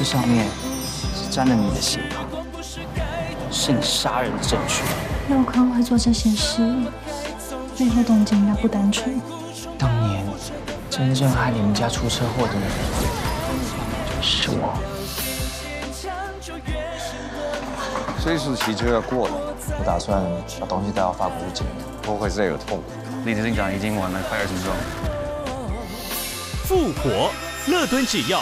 这上面是沾了你的血统，是你杀人的证据。佑康会做这些事，背后动机应该不单纯。当年真正害你们家出车祸的人是我。追诉期就要过了，我打算把东西带到法国去检验，不会再有痛苦。你的行长已经晚了快二十分钟。复活，乐敦制药。